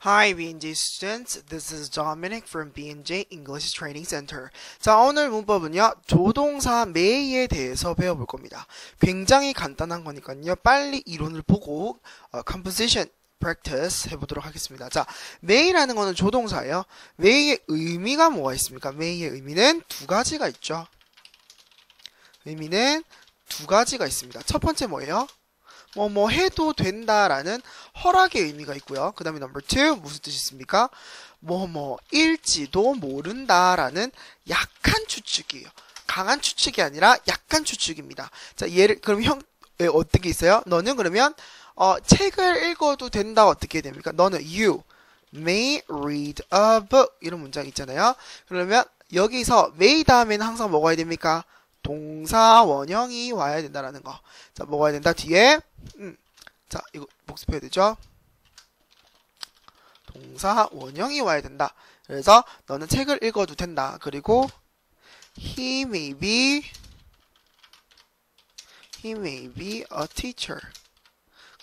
Hi, BNJ students. This is Dominic from BNJ English Training Center. 자, 오늘 문법은요, 조동사 may에 대해서 배워볼 겁니다. 굉장히 간단한 거니까요, 빨리 이론을 보고, 어, composition practice 해보도록 하겠습니다. 자, may라는 거는 조동사예요. may의 의미가 뭐가 있습니까? may의 의미는 두 가지가 있죠. 의미는 두 가지가 있습니다. 첫 번째 뭐예요? 뭐, 뭐 해도 된다라는 허락의 의미가 있고요. 그 다음에 넘버 2 무슨 뜻이 있습니까? 뭐, 뭐, 일지도 모른다라는 약한 추측이에요. 강한 추측이 아니라 약한 추측입니다. 자, 예를, 그럼 형, 예, 어떻게 있어요? 너는 그러면, 어, 책을 읽어도 된다 어떻게 됩니까? 너는 you may read a book. 이런 문장 있잖아요. 그러면 여기서 may 다음에는 항상 해야 됩니까? 동사 원형이 와야 된다라는 거. 자, 뭐가 와야 된다? 뒤에 음. 자, 이거 복습해야 되죠? 동사 원형이 와야 된다. 그래서 너는 책을 읽어도 된다. 그리고 he may be he may be a teacher.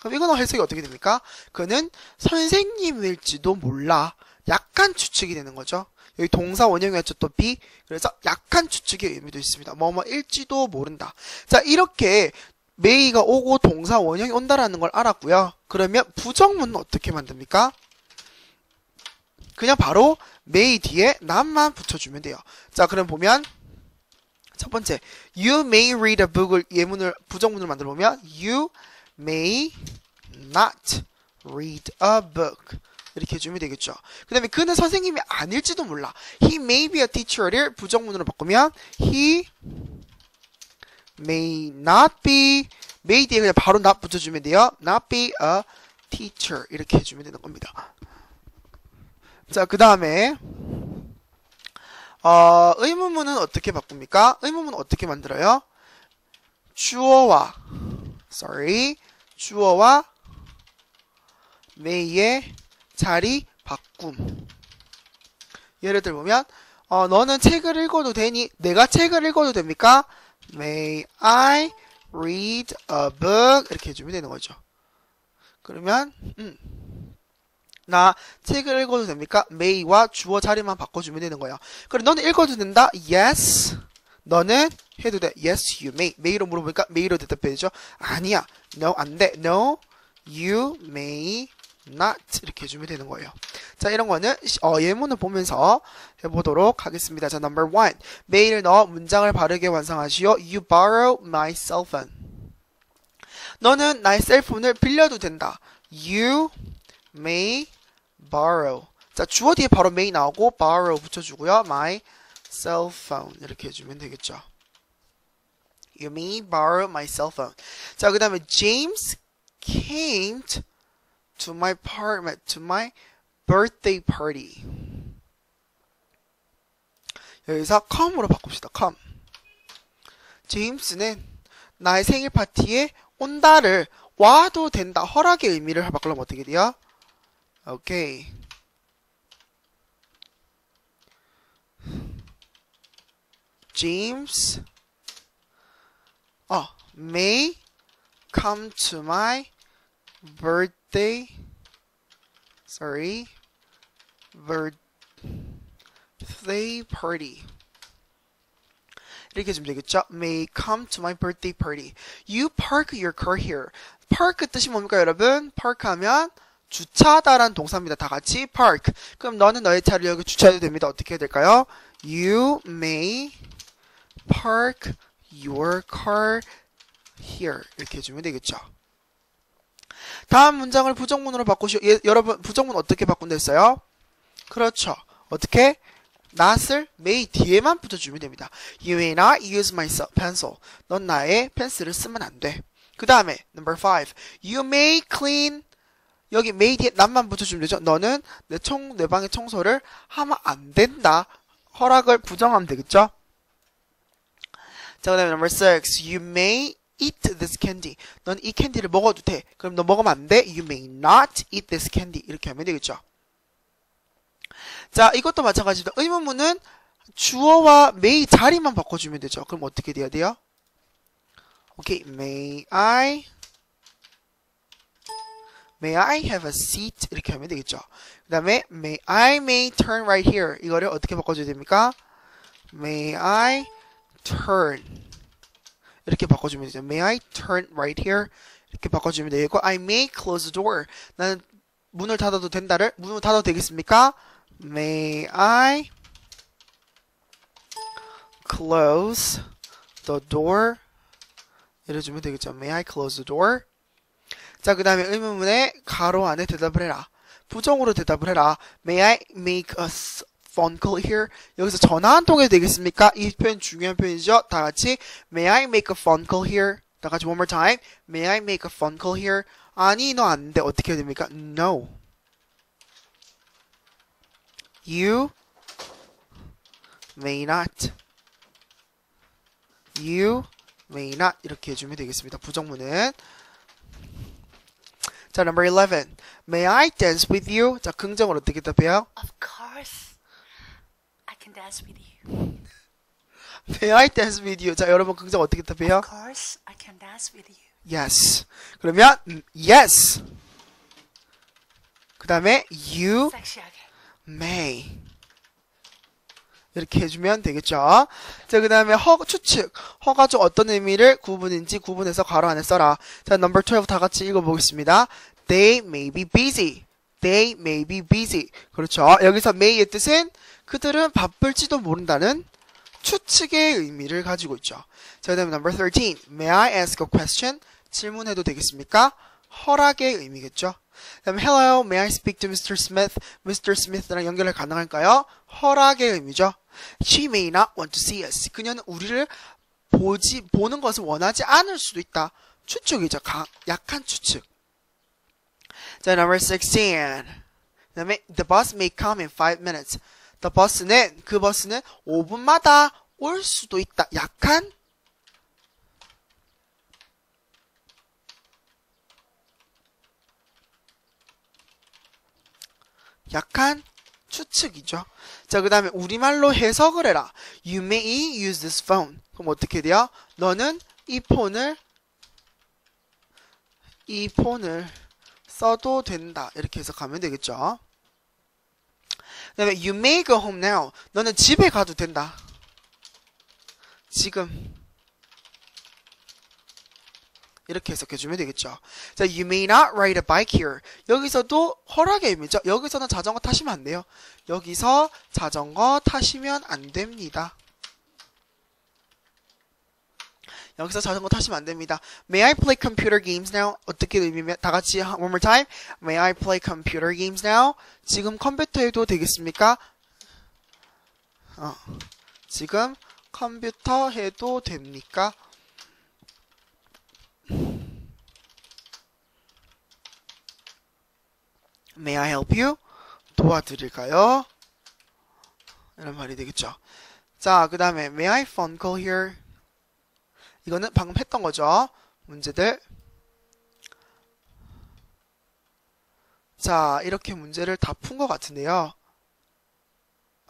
그럼 이거는 해석이 어떻게 됩니까? 그는 선생님일지도 몰라. 약간 추측이 되는 거죠. 여기 동사 원형이었죠 또 be. 그래서 약한 추측의 의미도 있습니다. 뭐뭐일지도 모른다. 자 이렇게 메이가 오고 동사 원형이 온다라는 걸 알았고요. 그러면 부정문은 어떻게 만듭니까? 그냥 바로 메이 뒤에 남만 붙여주면 돼요. 자 그럼 보면 첫 번째 you may read a book을 예문을 부정문을 만들어 보면 you may not read a book 이렇게 해주면 되겠죠. 그 다음에 그는 선생님이 아닐지도 몰라. He may be a teacher를 부정문으로 바꾸면 he may not be may 뒤에 그냥 바로 not 붙여주면 돼요. not be a teacher 이렇게 해주면 되는 겁니다. 자, 그 다음에 어, 의문문은 어떻게 바꿉니까? 의문문은 어떻게 만들어요? 주어와 sorry 주어와 may의 자리 바꿈. 예를 들면 어, 너는 책을 읽어도 되니? 내가 책을 읽어도 됩니까? May I read a book? 이렇게 해주면 되는 거죠. 그러면 음, 나 책을 읽어도 됩니까? May와 주어 자리만 바꿔주면 되는 거예요. 그럼 너는 읽어도 된다? Yes. 너는 해도 돼. Yes, you may. may로 물어보니까 may로 대답해야죠. 아니야. No, 안 돼. No, you may not 이렇게 해주면 되는 거예요. 자, 이런 거는 어, 예문을 보면서 해보도록 하겠습니다. 자, number one. 메일을 넣어 문장을 바르게 완성하시오. You borrow my cell phone. 너는 나의 셀폰을 빌려도 된다. You may borrow. 자, 주어 뒤에 바로 may 나오고 borrow 붙여주고요. My cell phone 이렇게 해주면 되겠죠. You may borrow my cell phone. 자, 그 다음에 James came to my apartment, to my birthday party. 여기서 come으로 바꿉시다. come. 제임스는 나의 생일 파티에 온다를 와도 된다. 허락의 의미를 바꾸려면 어떻게 돼요? 오케이. James 어, may come to my birthday sorry birthday party 이렇게 해주면 되겠죠? May come to my birthday party. You park your car here. park 뜻이 뭡니까 여러분? park 하면 주차하다라는 동사입니다. 다 같이 park. 그럼 너는 너의 차를 여기 주차해도 됩니다. 어떻게 해야 될까요? You may park your car here. 이렇게 해주면 되겠죠. 다음 문장을 부정문으로 바꾸시오. 예, 여러분 부정문 어떻게 바꾼다 했어요? 그렇죠. 어떻게? not을 may 뒤에만 붙여주면 됩니다. You may not use my pencil. 넌 나의 펜슬을 쓰면 안 돼. 그 다음에 number five. You may clean. 여기 may 뒤에 not만 붙여주면 되죠. 너는 내 청, 내 방의 청소를 하면 안 된다. 허락을 부정하면 되겠죠? 자, 그 다음에 number six. You may eat this candy. 넌 이 캔디를 먹어도 돼. 그럼 너 먹으면 안 돼. You may not eat this candy. 이렇게 하면 되겠죠. 자, 이것도 마찬가지입니다. 의문문은 주어와 may 자리만 바꿔주면 되죠. 그럼 어떻게 돼야 돼요? 오케이, may I May I have a seat? 이렇게 하면 되겠죠. 그 다음에 May I may turn right here. 이거를 어떻게 바꿔줘야 됩니까? May I turn 이렇게 바꿔주면 되죠. May I turn right here? 이렇게 바꿔주면 되겠고 I may close the door. 나는 문을 닫아도 된다를 문을 닫아도 되겠습니까? May I close the door? 이래주면 되겠죠. May I close the door? 자, 그 다음에 의문문에 가로 안에 대답을 해라. 부정으로 대답을 해라. May I make a phone call here? 여기서 전화 한 통 해도 되겠습니까? 이 표현 중요한 표현이죠. 다 같이 May I make a phone call here? 다 같이 one more time. May I make a phone call here? 아니, 너 안 돼. 어떻게 해야 됩니까? No. You may not. You may not. 이렇게 해주면 되겠습니다. 부정문은. 자, number 11. May I dance with you? 자, 긍정을 어떻게 답해요? Of course, dance with you. May I dance with you? 자, 여러분 긍정 어떻게 답해요? Of course, I can dance with you. Yes. 그러면 음, yes. 그 다음에 you 섹시하게. may. 이렇게 해주면 되겠죠. 자, 그 다음에 허, 추측. 허가 좀 어떤 의미를 구분인지 구분해서 가로 안에 써라. 자, number 12 다 같이 읽어보겠습니다. They may be busy. They may be busy. 그렇죠. 여기서 may의 뜻은 그들은 바쁠지도 모른다는 추측의 의미를 가지고 있죠. 자, 그 다음에 number 13. May I ask a question? 질문해도 되겠습니까? 허락의 의미겠죠. 그다음 hello, may I speak to Mr. Smith? Mr. Smith랑 연결이 가능할까요? 허락의 의미죠. She may not want to see us. 그녀는 우리를 보지 보는 것을 원하지 않을 수도 있다. 추측이죠. 강, 약한 추측. 자, number 16. 그다음에 the bus may come in 5 minutes. the bus는 그 버스는 5분마다 올 수도 있다. 약한 약한 추측이죠. 자, 그 다음에 우리말로 해석을 해라. You may use this phone. 그럼 어떻게 돼요? 너는 이 폰을, 이 폰을 써도 된다. 이렇게 해석하면 되겠죠. 그 다음에 you may go home now. 너는 집에 가도 된다. 지금. 이렇게 해석해주면 되겠죠. 자, you may not ride a bike here. 여기서도 허락의 의미죠. 여기서는 자전거 타시면 안 돼요. 여기서 자전거 타시면 안 됩니다. 여기서 자전거 타시면 안 됩니다. May I play computer games now? 어떻게 의미면 다 같이 one more time. May I play computer games now? 지금 컴퓨터 해도 되겠습니까? 어. 지금 컴퓨터 해도 됩니까? May I help you? 도와드릴까요? 이런 말이 되겠죠. 자, 그 다음에 May I phone call here? 이거는 방금 했던 거죠. 문제들. 자, 이렇게 문제를 다 푼 것 같은데요.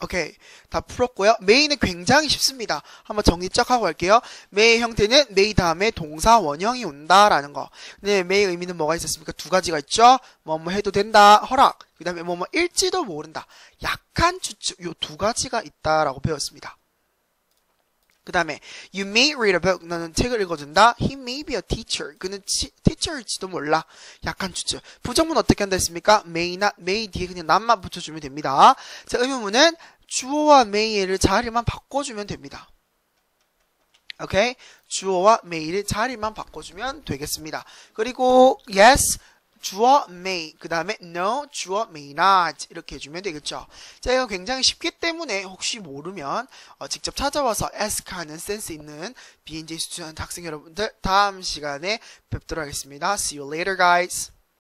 오케이. 다 풀었고요. 메이는 굉장히 쉽습니다. 한번 정리 쫙 하고 갈게요. 메이의 형태는 메이 다음에 동사 원형이 온다라는 거. 네, 메이의 의미는 뭐가 있었습니까? 두 가지가 있죠. 뭐뭐 해도 된다. 허락. 그 다음에 뭐뭐 일지도 모른다. 약한 추측. 요 두 가지가 있다라고 배웠습니다. 그 다음에 you may read a book. 너는 책을 읽어준다. He may be a teacher. 그는 치, teacher일지도 몰라. 약한 추측. 부정문 어떻게 한다 했습니까? may not, may 뒤에 그냥 not만 붙여주면 됩니다. 자, 의문문은 주어와 may를 자리만 바꿔주면 됩니다. 오케이? 주어와 may를 자리만 바꿔주면 되겠습니다. 그리고 yes, 주어 may, 그 다음에 no, 주어 may not 이렇게 해주면 되겠죠. 자, 이거 굉장히 쉽기 때문에 혹시 모르면 어, 직접 찾아와서 ask하는 센스 있는 BNJ 수준하는 학생 여러분들 다음 시간에 뵙도록 하겠습니다. See you later, guys.